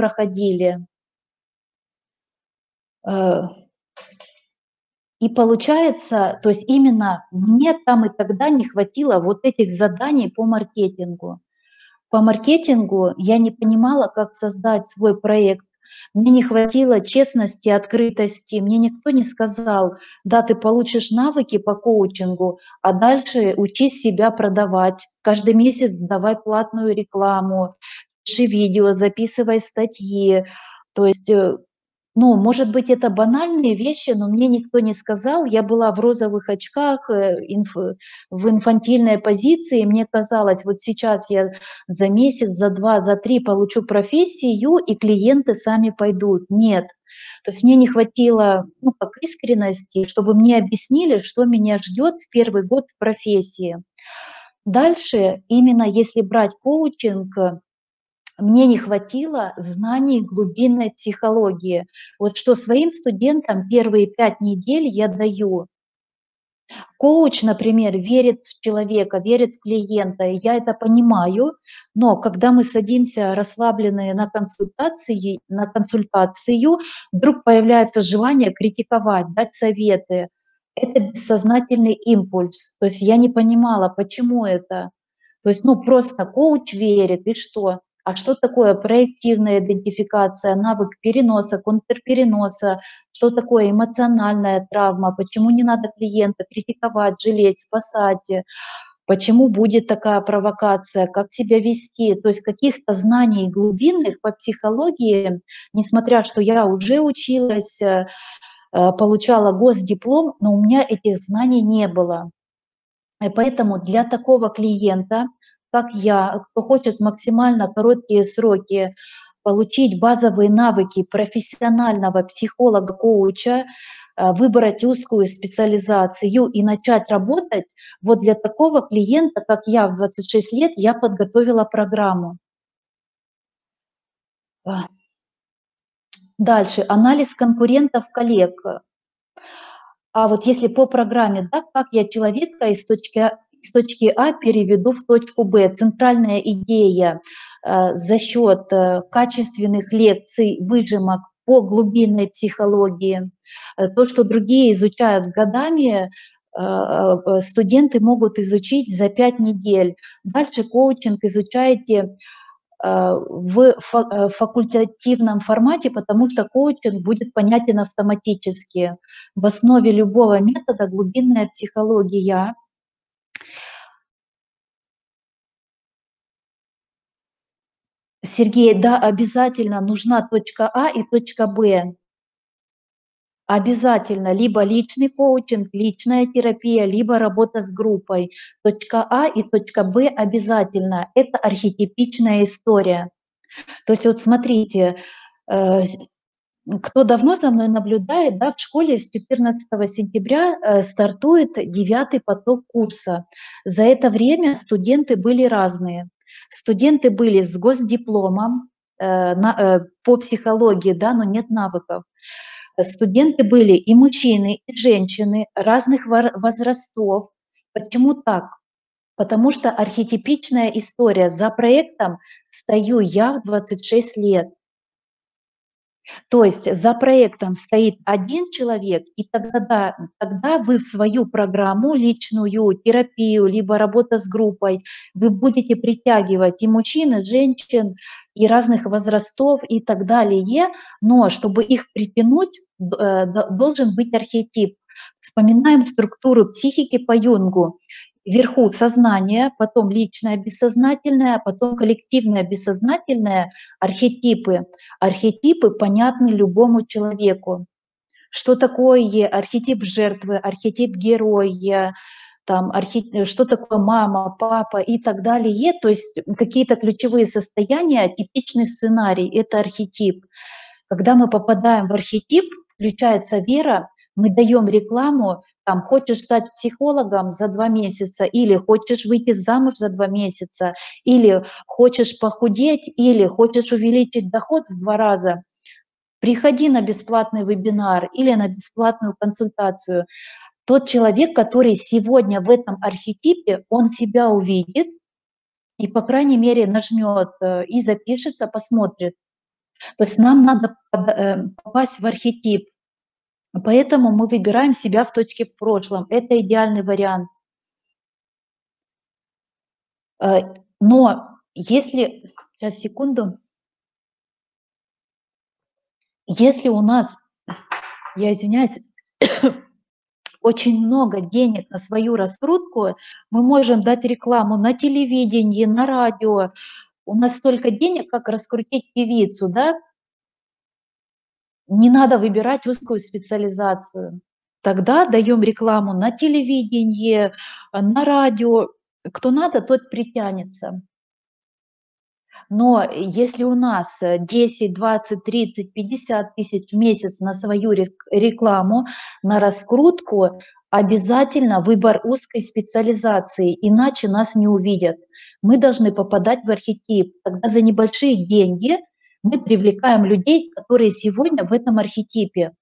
проходили. Э, и получается, то есть именно мне там и тогда не хватило вот этих заданий по маркетингу. По маркетингу я не понимала, как создать свой проект. Мне не хватило честности, открытости. Мне никто не сказал, да, ты получишь навыки по коучингу, а дальше учись себя продавать. Каждый месяц давай платную рекламу, пиши видео, записывай статьи. То есть э, ну, может быть, это банальные вещи, но мне никто не сказал. Я была в розовых очках, э, инф, в инфантильной позиции. Мне казалось, вот сейчас я за месяц, за два, за три получу профессию, и клиенты сами пойдут. Нет. То есть мне не хватило, ну, как искренности, чтобы мне объяснили, что меня ждет в первый год в профессии. Дальше, именно если брать коучинг, мне не хватило знаний глубинной психологии. Вот что своим студентам первые пять недель я даю. Коуч, например, верит в человека, верит в клиента, и я это понимаю, но когда мы садимся расслабленные на консультации, на консультацию, вдруг появляется желание критиковать, дать советы. Это бессознательный импульс. То есть я не понимала, почему это. То есть, ну, просто коуч верит, и что? А что такое проективная идентификация, навык переноса, контрпереноса, что такое эмоциональная травма, почему не надо клиента критиковать, жалеть, спасать, почему будет такая провокация, как себя вести. То есть каких-то знаний глубинных по психологии, несмотря что я уже училась, э, получала госдиплом, но у меня этих знаний не было. И поэтому для такого клиента – как я, кто хочет максимально короткие сроки получить базовые навыки профессионального психолога-коуча, э, выбрать узкую специализацию и начать работать, вот для такого клиента, как я в 26 лет, я подготовила программу. А. Дальше, анализ конкурентов, коллег. А вот если по программе, да, как я человека из точки из точки А переведу в точку Б. Центральная идея э, за счет э, качественных лекций, выжимок по глубинной психологии, э, то, что другие изучают годами, студенты могут изучить за пять недель. Дальше коучинг изучаете в факультативном формате, потому что коучинг будет понятен автоматически. В основе любого метода глубинная психология – Сергей, да, обязательно нужна точка А и точка Б. Обязательно либо личный коучинг, личная терапия, либо работа с группой. Точка А и точка Б обязательно. Это архетипичная история. То есть вот смотрите, э, кто давно за мной наблюдает, да, в школе с 14 сентября э, стартует девятый поток курса. За это время студенты были разные. Студенты были с госдипломом э, на, э, по психологии, да, но нет навыков. Студенты были и мужчины, и женщины разных возрастов. Почему так? Потому что архетипичная история. За проектом стою я в 26 лет. То есть за проектом стоит один человек, и тогда, тогда вы в свою программу, личную терапию, либо работа с группой, вы будете притягивать и мужчин, и женщин, и разных возрастов и так далее, но чтобы их притянуть, э, должен быть архетип. Вспоминаем структуру психики по Юнгу вверху сознание, потом личное бессознательное, потом коллективное бессознательное, архетипы. Архетипы понятны любому человеку. Что такое архетип жертвы, архетип героя, там, архи... что такое мама, папа и так далее. То есть какие-то ключевые состояния, типичный сценарий – это архетип. Когда мы попадаем в архетип, включается вера, мы даем рекламу, там, хочешь стать психологом за два месяца, или хочешь выйти замуж за два месяца, или хочешь похудеть, или хочешь увеличить доход в два раза, приходи на бесплатный вебинар или на бесплатную консультацию. Тот человек, который сегодня в этом архетипе, он себя увидит и, по крайней мере, нажмет э, и запишется, посмотрит. То есть нам надо э, попасть в архетип. Поэтому мы выбираем себя в точке в прошлом. Это идеальный вариант. Э, но если Сейчас, секунду. Если у нас, я извиняюсь, очень много денег на свою раскрутку, мы можем дать рекламу на телевидении, на радио. У нас столько денег, как раскрутить певицу, да? Не надо выбирать узкую специализацию. Тогда даем рекламу на телевидении, на радио. Кто надо, тот притянется. Но если у нас 10, 20, 30, 50 тысяч в месяц на свою рекламу, на раскрутку, обязательно выбор узкой специализации, иначе нас не увидят. Мы должны попадать в архетип. Тогда за небольшие деньги мы привлекаем людей, которые сегодня в этом архетипе.